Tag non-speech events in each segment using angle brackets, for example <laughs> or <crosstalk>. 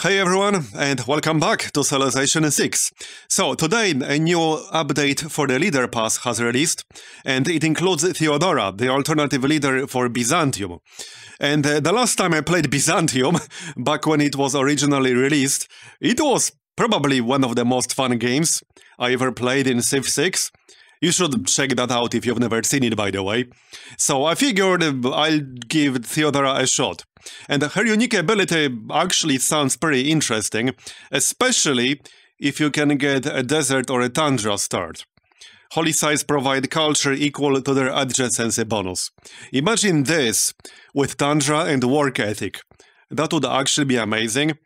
Hey everyone, and welcome back to Civilization 6. So, today a new update for the Leader Pass has released, and it includes Theodora, the alternative leader for Byzantium. And uh, the last time I played <laughs> Byzantium, back when it was originally released, it was probably one of the most fun games I ever played in Civ 6. You should check that out if you've never seen it, by the way. So I figured uh, I'll give Theodora a shot. And her unique ability actually sounds pretty interesting, especially if you can get a desert or a tundra start. Holy sites provide culture equal to their adjacency bonus. Imagine this with tundra and work ethic. That would actually be amazing.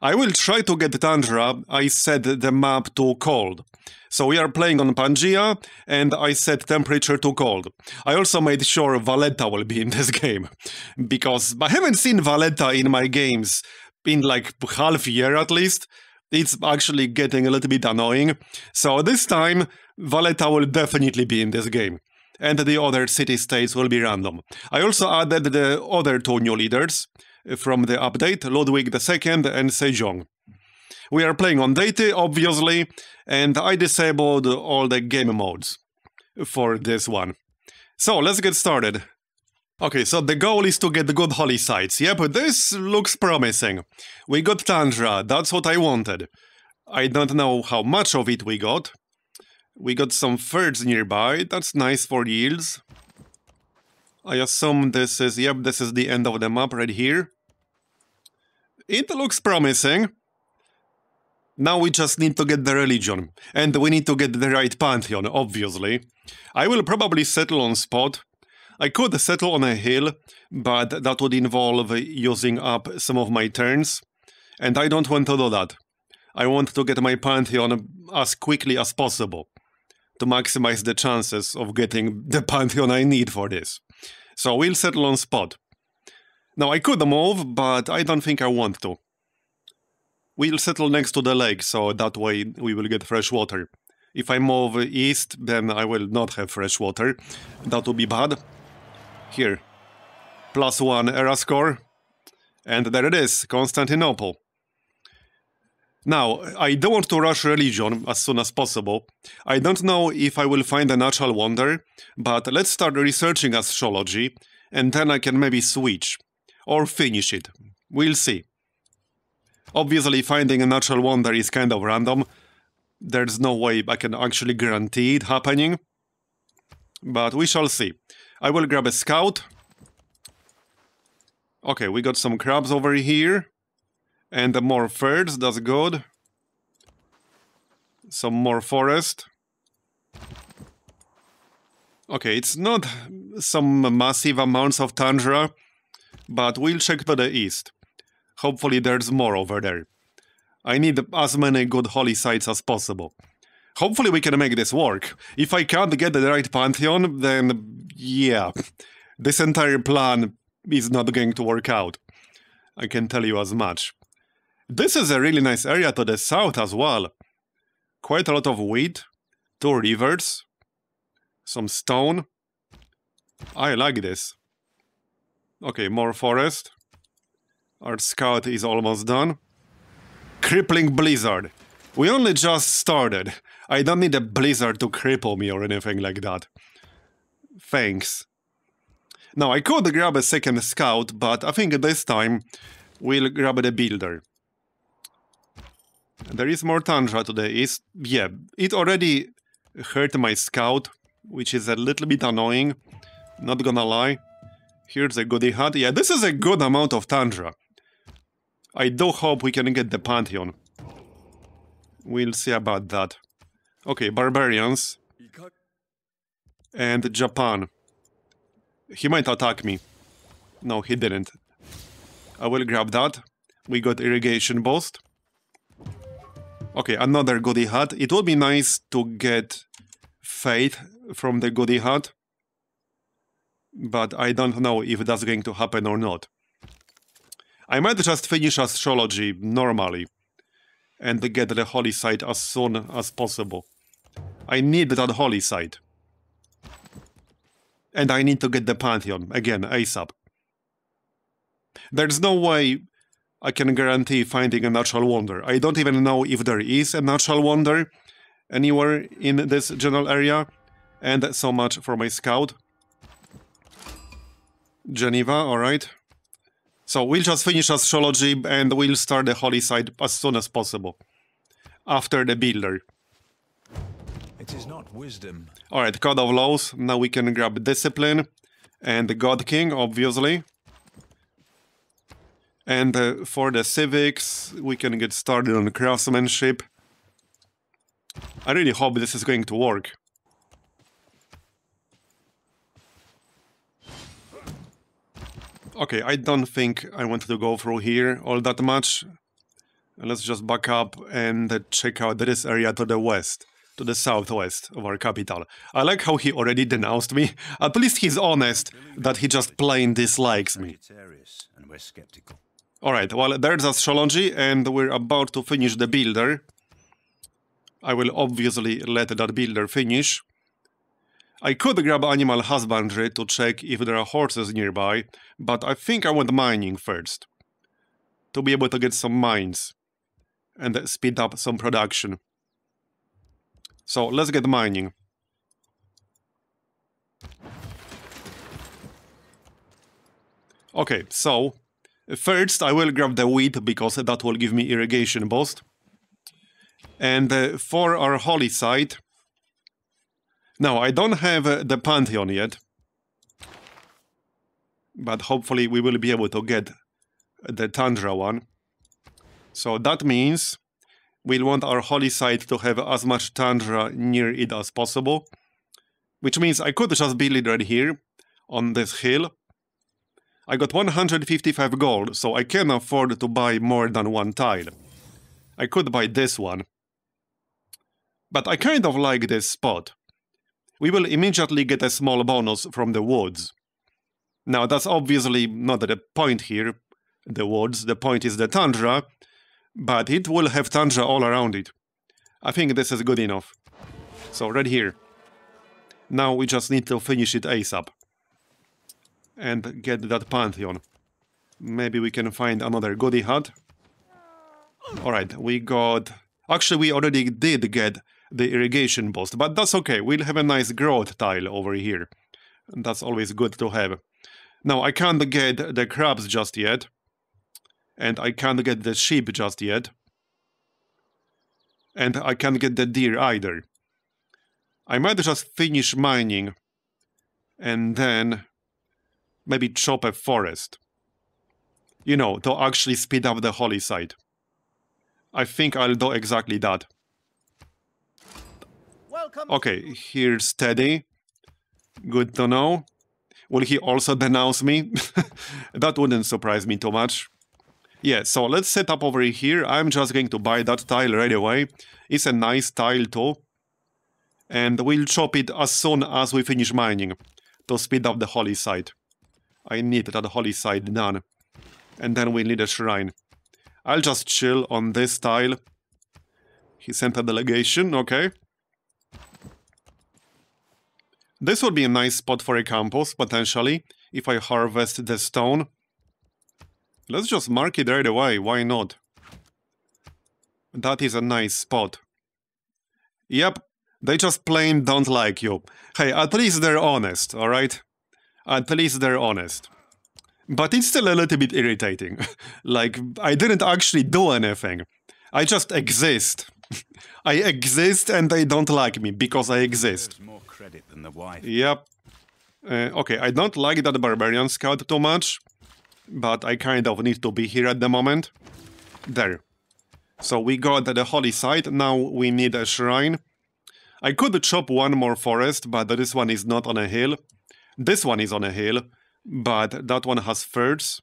I will try to get Tundra. I set the map to cold. So we are playing on Pangaea, and I set temperature to cold. I also made sure Valletta will be in <laughs> this game, because I haven't seen Valletta in my games in like half year at least. It's actually getting a little bit annoying. So this time, Valletta will definitely be in this game. And the other city-states will be random. I also added the other two new leaders from the update, Ludwig II and Sejong. We are playing on deity, obviously, and I disabled all the game modes for this one. So let's get started. Okay, so the goal is to get the good holy sites. Yep, this looks promising. We got Tundra, that's what I wanted. I don't know how much of it we got. We got some furs nearby, that's nice for yields. I assume this is, yep, this is the end of the map right here. It looks promising. Now we just need to get the religion, and we need to get the right pantheon, obviously. I will probably settle on spot. I could settle on a hill, but that would involve using up some of my turns, and I don't want to do that. I want to get my pantheon as quickly as possible to maximize the chances of getting the pantheon I need for this. So we'll settle on spot. Now I could move, but I don't think I want to. We'll settle next to the lake, so that way we will get fresh water. If I move east, then I will not have fresh water. That would be bad. Here. Plus one era score. And there it is, Constantinople. Now, I don't want to rush religion as soon as possible. I don't know if I will find a natural wonder, but let's start researching astrology, and then I can maybe switch. Or finish it. We'll see. Obviously, finding a natural wonder is kind of random. There's no way I can actually guarantee it happening. But we shall see. I will grab a scout. Okay, we got some crabs over here. And more furs, that's good. Some more forest. Okay, it's not some massive amounts of tundra, but we'll check to the east. Hopefully there's more over there. I need as many good holy sites as possible. Hopefully we can make this work. If I can't get the right pantheon, then yeah, this entire plan is not going to work out. I can tell you as much. This is a really nice area to the south as well. Quite a lot of wheat, two rivers, some stone. I like this. Okay, more forest. Our scout is almost done. Crippling blizzard. We only just started. I don't need a blizzard to cripple me or anything like that. Thanks. Now, I could grab a second scout, but I think this time we'll grab the builder. There is more tundra to the east. Yeah, it already hurt my scout, which is a little bit annoying, not gonna lie. Here's a goody hut. Yeah, this is a good amount of tundra. I do hope we can get the Pantheon. We'll see about that. Okay, Barbarians. And Japan. He might attack me. No, he didn't. I will grab that. We got irrigation boost. Okay, another goody hut. It would be nice to get faith from the goody hut. But I don't know if that's going to happen or not. I might just finish astrology normally and get the holy site as soon as possible. I need that holy site. And I need to get the Pantheon, again, ASAP. There's no way I can guarantee finding a natural wonder. I don't even know if there is a natural wonder anywhere in this general area. And so much for my scout. Geneva, alright. So we'll just finish astrology and we'll start the holy site as soon as possible. After the builder. It is not wisdom. Alright, Code of Laws. Now we can grab Discipline and the God King, obviously. And uh, for the civics, we can get started on craftsmanship. I really hope this is going to work. Okay, I don't think I want to go through here all that much. Let's just back up and check out this area to the west, to the southwest of our capital. I like how he already denounced me. At least he's honest that he just plain dislikes me. Alright, well, there's astrology, and we're about to finish the builder. I will obviously let that builder finish. I could grab animal husbandry to check if there are horses nearby, but I think I want mining first. To be able to get some mines and speed up some production. So let's get mining. Okay, so first I will grab the wheat because that will give me irrigation boost. And uh, for our holy site, now, I don't have uh, the Pantheon yet. But hopefully we will be able to get the Tundra one. So that means we'll want our holy site to have as much Tundra near it as possible. Which means I could just build it right here, on this hill. I got 155 gold, so I can afford to buy more than one tile. I could buy this one. But I kind of like this spot we will immediately get a small bonus from the woods. Now, that's obviously not the point here, the woods, the point is the tundra, but it will have tundra all around it. I think this is good enough. So, right here. Now we just need to finish it ASAP. And get that Pantheon. Maybe we can find another goody hut. Alright, we got... Actually, we already did get the irrigation boost, but that's okay. We'll have a nice growth tile over here. That's always good to have. Now, I can't get the crabs just yet. And I can't get the sheep just yet. And I can't get the deer either. I might just finish mining. And then maybe chop a forest. You know, to actually speed up the holy site. I think I'll do exactly that. Okay, here's Teddy. Good to know. Will he also denounce me? <laughs> that wouldn't surprise me too much. Yeah, so let's set up over here. I'm just going to buy that tile right away. It's a nice tile too. And we'll chop it as soon as we finish mining to speed up the holy site. I need that holy site done. And then we need a shrine. I'll just chill on this tile. He sent a delegation, okay. This would be a nice spot for a campus, potentially, if I harvest the stone. Let's just mark it right away, why not? That is a nice spot. Yep, they just plain don't like you. Hey, at least they're honest, alright? At least they're honest. But it's still a little bit irritating. <laughs> like, I didn't actually do anything. I just exist. <laughs> I exist and they don't like me because I exist credit than the wife. Yep. Uh, okay, I don't like that barbarian scout too much, but I kind of need to be here at the moment. There. So we got the holy site, now we need a shrine. I could chop one more forest, but this one is not on a hill. This one is on a hill, but that one has firs.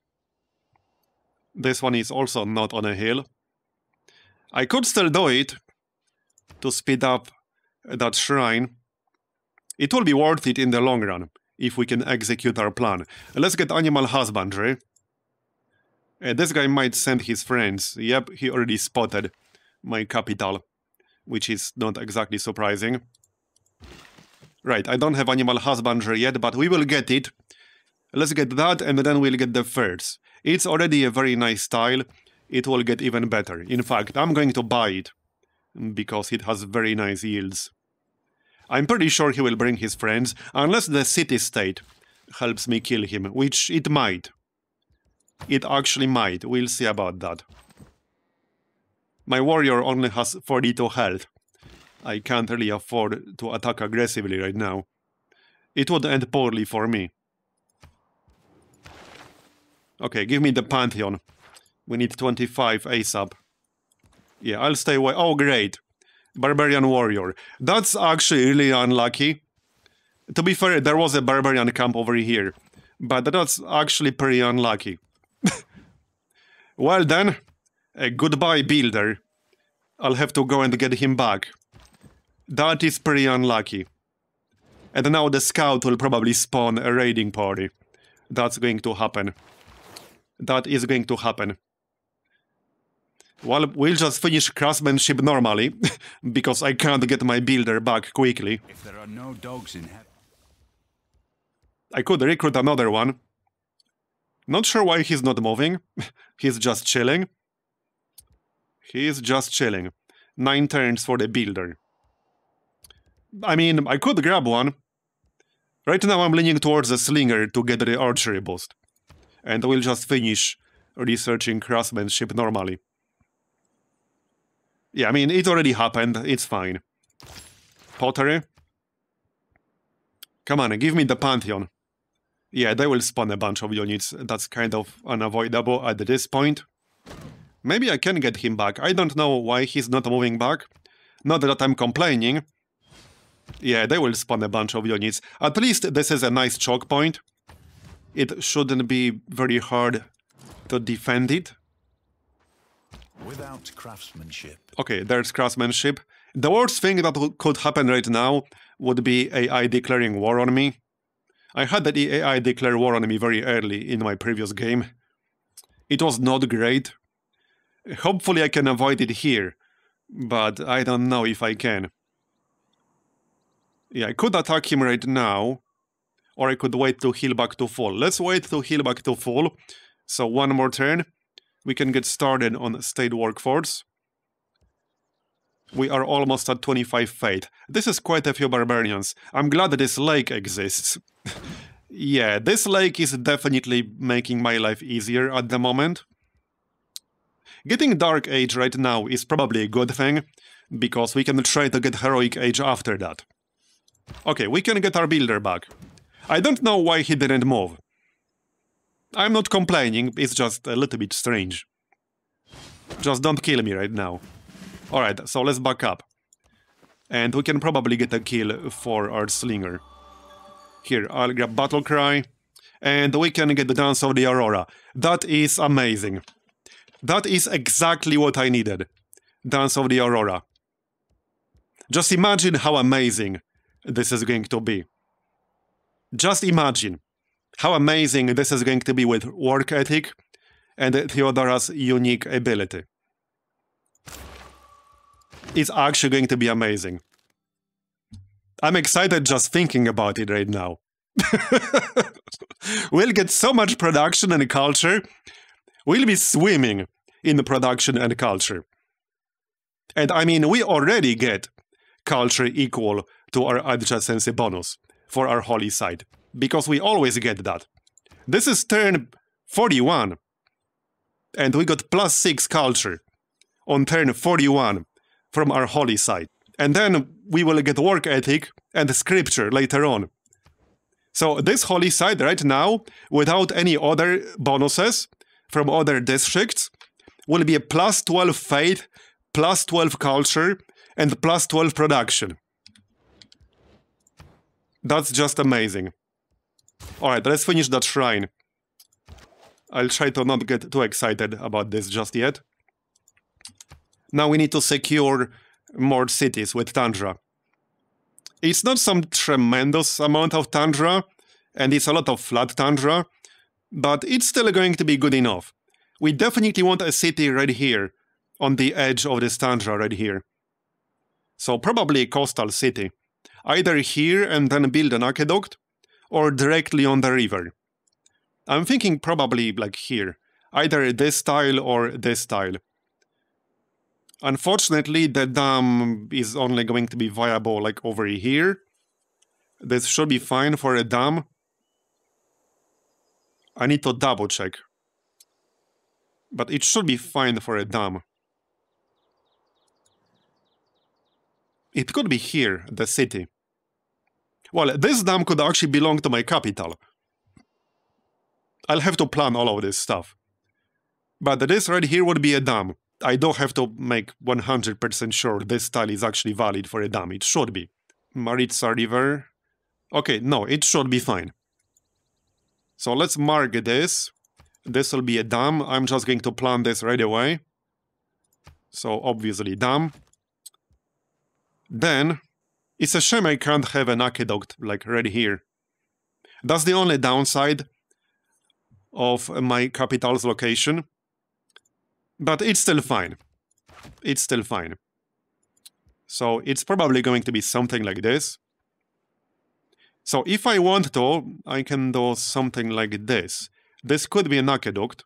This one is also not on a hill. I could still do it to speed up that shrine, it will be worth it in the long run, if we can execute our plan. Let's get animal husbandry. Uh, this guy might send his friends. Yep, he already spotted my capital, which is not exactly surprising. Right, I don't have animal husbandry yet, but we will get it. Let's get that, and then we'll get the furs. It's already a very nice style. it will get even better. In fact, I'm going to buy it because it has very nice yields. I'm pretty sure he will bring his friends, unless the city-state helps me kill him, which it might. It actually might, we'll see about that. My warrior only has 42 health. I can't really afford to attack aggressively right now. It would end poorly for me. Okay, give me the Pantheon. We need 25 ASAP. Yeah, I'll stay away. Oh, great. Barbarian Warrior. That's actually really unlucky. To be fair, there was a Barbarian camp over here. But that's actually pretty unlucky. <laughs> well then, a goodbye builder. I'll have to go and get him back. That is pretty unlucky. And now the scout will probably spawn a raiding party. That's going to happen. That is going to happen. Well, we'll just finish craftsmanship normally, <laughs> because I can't get my builder back quickly. If there are no dogs in heaven. I could recruit another one. Not sure why he's not moving. <laughs> he's just chilling. He's just chilling. Nine turns for the builder. I mean, I could grab one. Right now I'm leaning towards the slinger to get the archery boost. And we'll just finish researching craftsmanship normally. Yeah, I mean, it already happened. It's fine. Pottery. Come on, give me the Pantheon. Yeah, they will spawn a bunch of units. That's kind of unavoidable at this point. Maybe I can get him back. I don't know why he's not moving back. Not that I'm complaining. Yeah, they will spawn a bunch of units. At least this is a nice choke point. It shouldn't be very hard to defend it. Without craftsmanship. Okay, there's craftsmanship. The worst thing that could happen right now would be AI declaring war on me. I had the AI declare war on me very early in my previous game. It was not great. Hopefully I can avoid it here, but I don't know if I can. Yeah, I could attack him right now, or I could wait to heal back to full. Let's wait to heal back to full. So one more turn we can get started on state workforce. We are almost at 25 faith. This is quite a few barbarians. I'm glad that this lake exists. <laughs> yeah, this lake is definitely making my life easier at the moment. Getting Dark Age right now is probably a good thing, because we can try to get Heroic Age after that. Okay, we can get our builder back. I don't know why he didn't move. I'm not complaining, it's just a little bit strange. Just don't kill me right now. Alright, so let's back up. And we can probably get a kill for our slinger. Here, I'll grab Battle Cry. And we can get the Dance of the Aurora. That is amazing. That is exactly what I needed. Dance of the Aurora. Just imagine how amazing this is going to be. Just imagine how amazing this is going to be with work ethic and Theodora's unique ability. It's actually going to be amazing. I'm excited just thinking about it right now. <laughs> we'll get so much production and culture. We'll be swimming in production and culture. And I mean, we already get culture equal to our adjacency bonus for our holy site because we always get that. This is turn 41, and we got plus 6 culture on turn 41 from our holy site. And then we will get work ethic and scripture later on. So this holy site right now, without any other bonuses from other districts, will be a plus 12 faith, plus 12 culture, and plus 12 production. That's just amazing. Alright, let's finish that shrine. I'll try to not get too excited about this just yet. Now we need to secure more cities with Tundra. It's not some tremendous amount of Tundra, and it's a lot of flat Tundra, but it's still going to be good enough. We definitely want a city right here, on the edge of this Tundra right here. So probably a coastal city. Either here and then build an aqueduct, or directly on the river. I'm thinking probably like here. Either this tile or this tile. Unfortunately, the dam is only going to be viable like over here. This should be fine for a dam. I need to double check. But it should be fine for a dam. It could be here, the city. Well, this dam could actually belong to my capital. I'll have to plan all of this stuff. But this right here would be a dam. I don't have to make 100% sure this tile is actually valid for a dam. It should be. Maritsa River. Okay, no, it should be fine. So let's mark this. This will be a dam. I'm just going to plan this right away. So obviously dam. Then, it's a shame I can't have an aqueduct like right here. That's the only downside of my capital's location. But it's still fine. It's still fine. So it's probably going to be something like this. So if I want to, I can do something like this. This could be an aqueduct.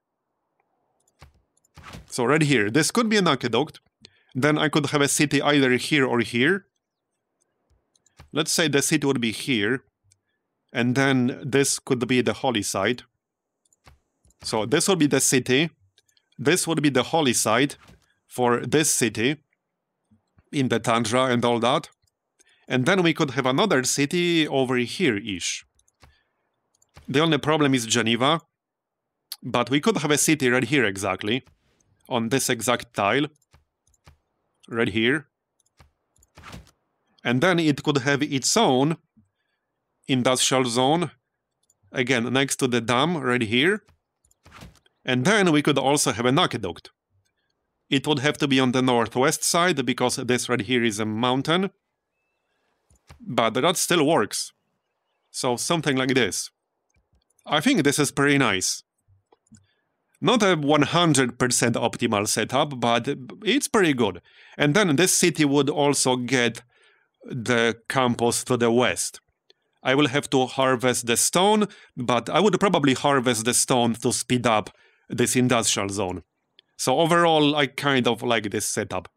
So right here, this could be an aqueduct. Then I could have a city either here or here. Let's say the city would be here. And then this could be the holy site. So this would be the city. This would be the holy site for this city in the Tundra and all that. And then we could have another city over here-ish. The only problem is Geneva. But we could have a city right here exactly. On this exact tile. Right here. And then it could have its own industrial zone. Again, next to the dam right here. And then we could also have an aqueduct. It would have to be on the northwest side because this right here is a mountain. But that still works. So something like this. I think this is pretty nice. Not a 100% optimal setup, but it's pretty good. And then this city would also get the campus to the west. I will have to harvest the stone, but I would probably harvest the stone to speed up this industrial zone. So overall, I kind of like this setup.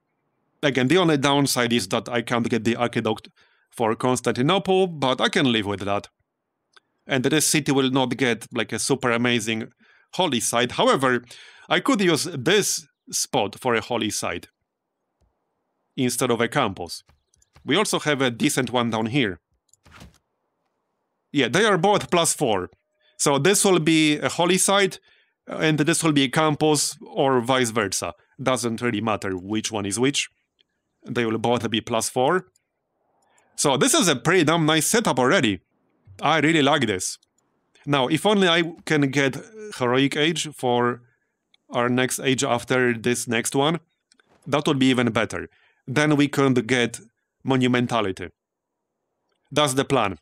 Again, the only downside is that I can't get the aqueduct for Constantinople, but I can live with that. And this city will not get like a super amazing holy site. However, I could use this spot for a holy site instead of a campus. We also have a decent one down here. Yeah, they are both plus 4. So this will be a holy site, and this will be a campus, or vice versa. Doesn't really matter which one is which. They will both be plus 4. So this is a pretty damn nice setup already. I really like this. Now, if only I can get Heroic Age for our next age after this next one, that would be even better. Then we could get Monumentality. That's the plan.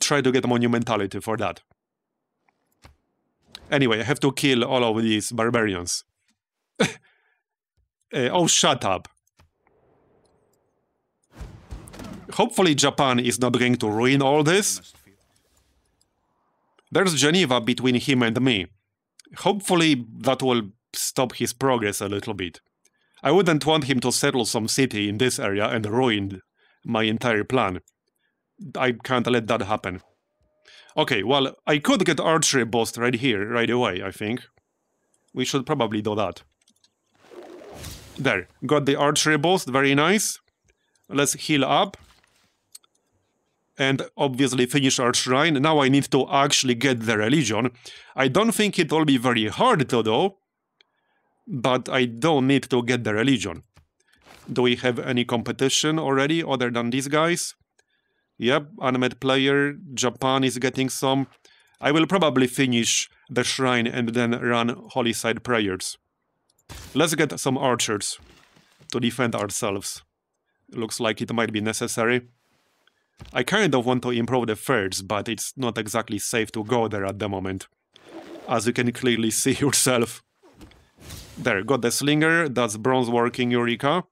Try to get Monumentality for that. Anyway, I have to kill all of these barbarians. uh, <laughs> oh, shut up. Hopefully Japan is not going to ruin all this. There's Geneva between him and me. Hopefully that will stop his progress a little bit. I wouldn't want him to settle some city in this area and ruin my entire plan. I can't let that happen. Okay, well, I could get archery boost right here, right away, I think. We should probably do that. There, got the archery boost, very nice. Let's heal up. And obviously finish our shrine. Now I need to actually get the religion. I don't think it will be very hard to do. But I don't need to get the religion. Do we have any competition already other than these guys? Yep, unmet player. Japan is getting some. I will probably finish the shrine and then run holy site prayers. Let's get some archers to defend ourselves. Looks like it might be necessary. I kind of want to improve the furs, but it's not exactly safe to go there at the moment. As you can clearly <laughs> see yourself. There, got the slinger, that's bronze working Eureka.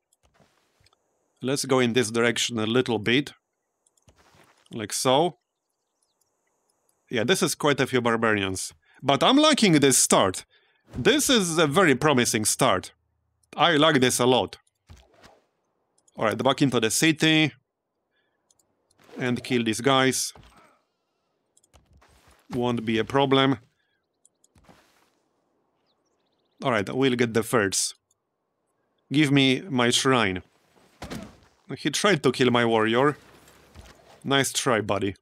Let's go in this direction a little bit. Like so. Yeah, this is quite a few barbarians. But I'm liking this start. This is a very promising start. I like this a lot. Alright, back into the city. And kill these guys. Won't be a problem. Alright, we'll get the furs. Give me my shrine. He tried to kill my warrior. Nice try, buddy.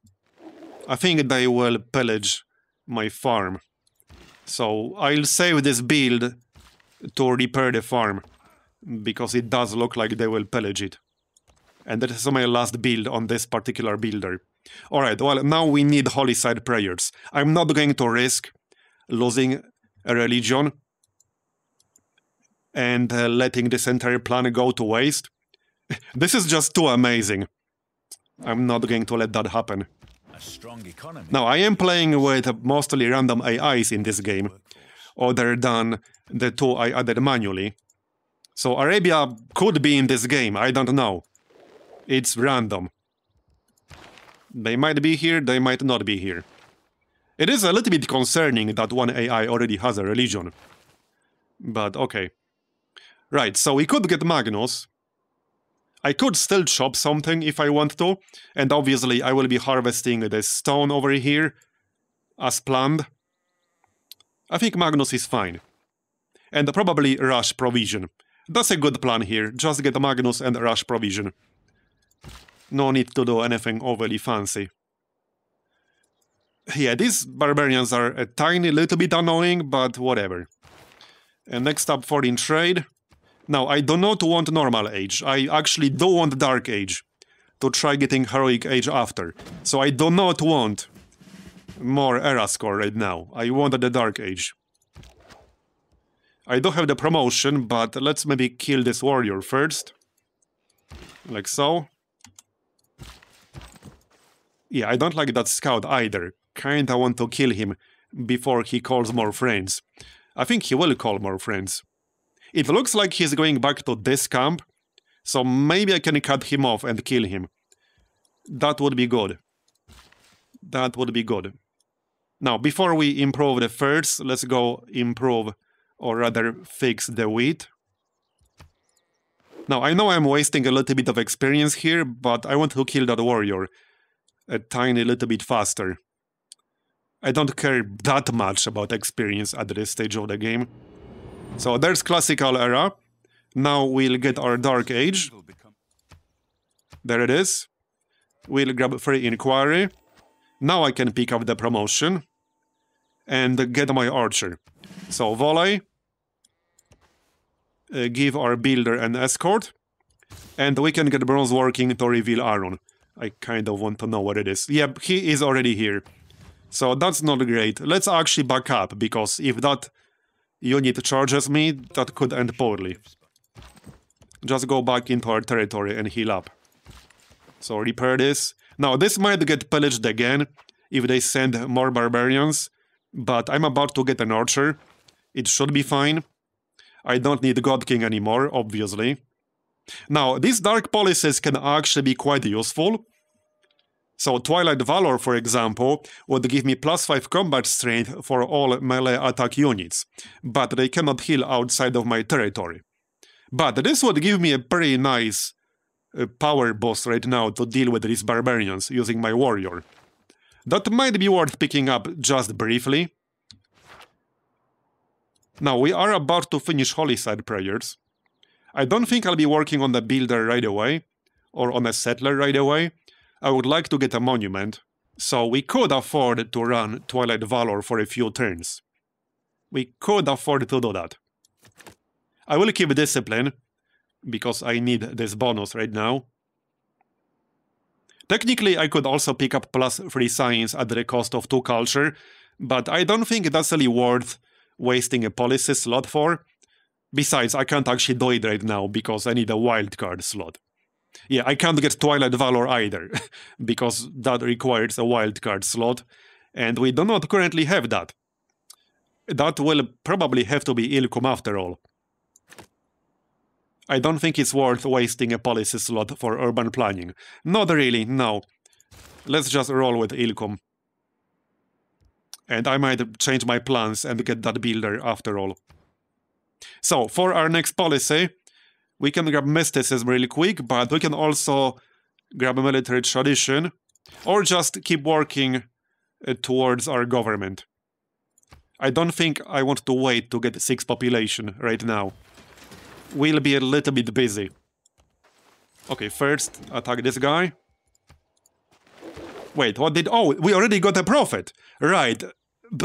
I think they will pillage my farm. So I'll save this build to repair the farm. Because it does look like they will pillage it. And that is my last build on this particular builder. Alright, well, now we need holy site prayers. I'm not going to risk losing a religion and uh, letting this entire plan go to waste. <laughs> this is just too amazing. I'm not going to let that happen. A strong economy. Now, I am playing with mostly random AIs in this game, other than the two I added manually. So Arabia could be in this game, I don't know. It's random. They might be here, they might not be here. It is a little bit concerning that one AI already has a religion. But okay. Right, so we could get Magnus. I could still chop something if I want to, and obviously I will be harvesting the stone over here, as planned. I think Magnus is fine. And probably rush provision. That's a good plan here, just get Magnus and rush provision. No need to do anything overly fancy. Yeah, these barbarians are a tiny little bit annoying, but whatever. And next up, foreign trade. Now, I do not want normal age. I actually do want dark age. To try getting heroic age after. So I do not want more era score right now. I want the dark age. I do have the promotion, but let's maybe kill this warrior first. Like so. Yeah, I don't like that scout either. Kinda want to kill him before he calls more friends. I think he will call more friends. It looks like he's going back to this camp, so maybe I can cut him off and kill him. That would be good. That would be good. Now, before we improve the furs, let's go improve, or rather fix the wheat. Now, I know I'm wasting a little bit of experience here, but I want to kill that warrior a tiny little bit faster. I don't care that much about experience at this stage of the game. So there's classical era. Now we'll get our dark age. There it is. We'll grab free inquiry. Now I can pick up the promotion and get my archer. So volley. Uh, give our builder an escort. And we can get bronze working to reveal iron. I kind of want to know what it is. Yep, he is already here. So that's not great. Let's actually back up, because if that unit charges me, that could end poorly. Just go back into our territory and heal up. So repair this. Now, this might get pillaged again if they send more barbarians, but I'm about to get an archer. It should be fine. I don't need God King anymore, obviously. Now, these dark policies can actually be quite useful. So Twilight Valor, for example, would give me plus 5 combat strength for all melee attack units, but they cannot heal outside of my territory. But this would give me a pretty nice uh, power boost right now to deal with these barbarians using my warrior. That might be worth picking up just briefly. Now, we are about to finish Holy Site prayers. I don't think I'll be working on the builder right away, or on a settler right away. I would like to get a monument, so we could afford to run Twilight Valor for a few turns. We could afford to do that. I will keep discipline, because I need this bonus right now. Technically, I could also pick up plus 3 science at the cost of 2 culture, but I don't think that's really worth wasting a policy slot for. Besides, I can't actually do it right now because I need a wildcard slot. Yeah, I can't get Twilight Valor either, <laughs> because that requires a wildcard slot, and we do not currently have that. That will probably have to be Ilkum after all. I don't think it's worth wasting a policy slot for urban planning. Not really, no. Let's just roll with Ilkum. And I might change my plans and get that builder after all. So, for our next policy, we can grab mysticism really quick, but we can also grab a military tradition, or just keep working uh, towards our government. I don't think I want to wait to get 6 population right now. We'll be a little bit busy. Okay, first attack this guy. Wait, what did... Oh, we already got a prophet. Right.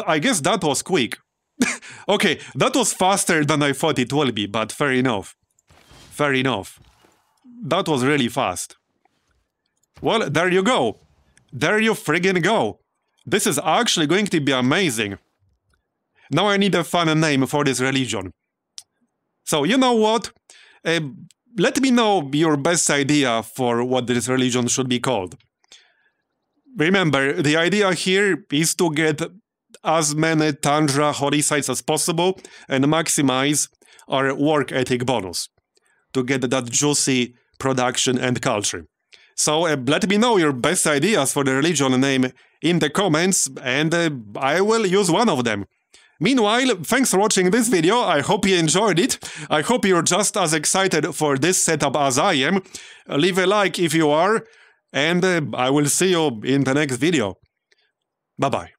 I guess that was quick. <laughs> okay, that was faster than I thought it will be, but fair enough. Fair enough. That was really fast. Well, there you go. There you friggin' go. This is actually going to be amazing. Now I need a fun name for this religion. So, you know what? Uh, let me know your best idea for what this religion should be called. Remember, the idea here is to get as many Tundra holy sites as possible and maximize our work ethic bonus to get that juicy production and culture. So uh, let me know your best ideas for the religion name in the comments and uh, I will use one of them. Meanwhile, thanks for watching this video, I hope you enjoyed it, I hope you're just as excited for this setup as I am. Leave a like if you are, and uh, I will see you in the next video. Bye bye.